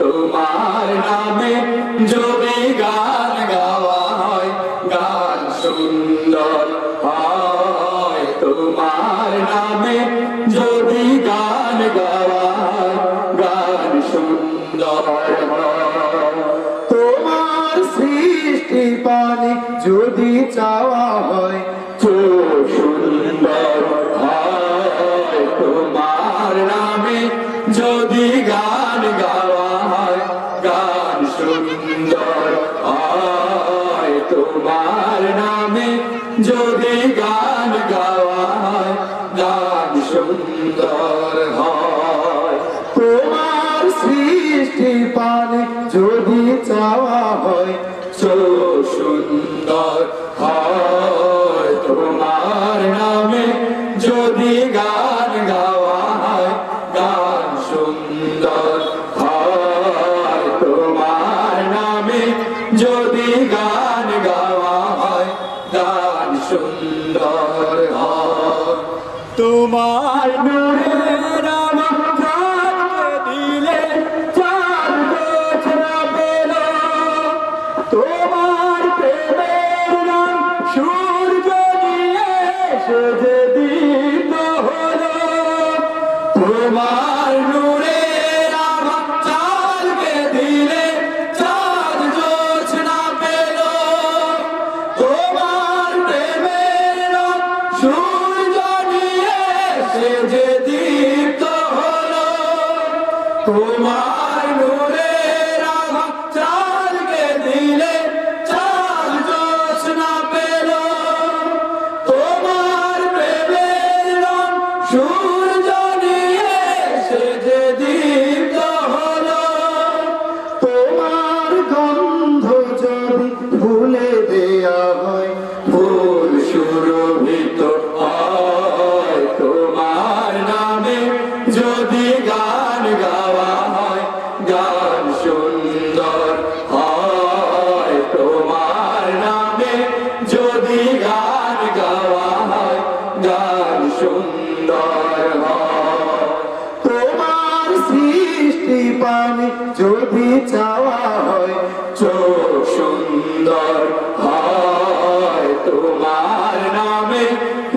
তোমার নামে যদি গান গাওয়া হয় গান সুন্দর হয়। তোমার নামে যদি গান গাওয়া হয় গান সুন্দর তোমার সৃষ্টি পানি যদি চাওয়া হয় সুন্দর হয়। তোমার নামে যদি গান যদি গান গাওয়া গান সুন্দর হয়। তোমার সৃষ্টি পানে যদি চাওয়া হয় সুন্দর সুন্দর। তোমার নূরের পানি যদি চাওয়া হয় চোখ সুন্দর হয়। তোমার নামে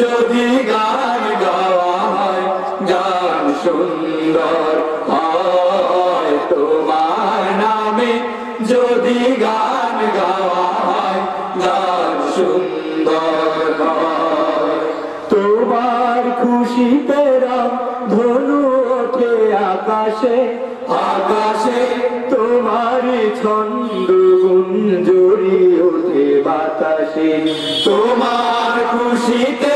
যদি গান গাওয়া হয়, গান সুন্দর হয়। তোমার নামে যদি গান গাওয়া হয়, গান সুন্দর আকাশে তোমারই ছন্দ গুঞ্জরি ওঠে বাতাসে। তোমার খুশিতে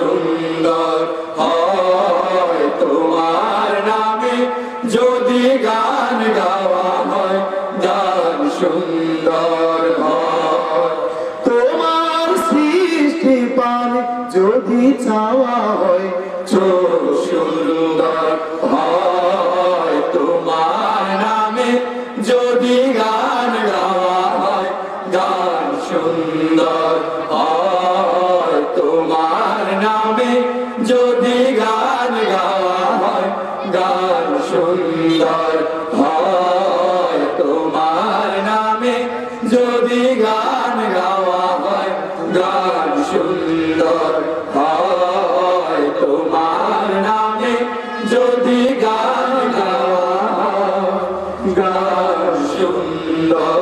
সুন্দর হয় তোমার নামে। যদি গান গাওয়া হয়, গান সুন্দর হয়। তোমার সৃষ্টি পান যদি চাওয়া গাওয়া সুন্দর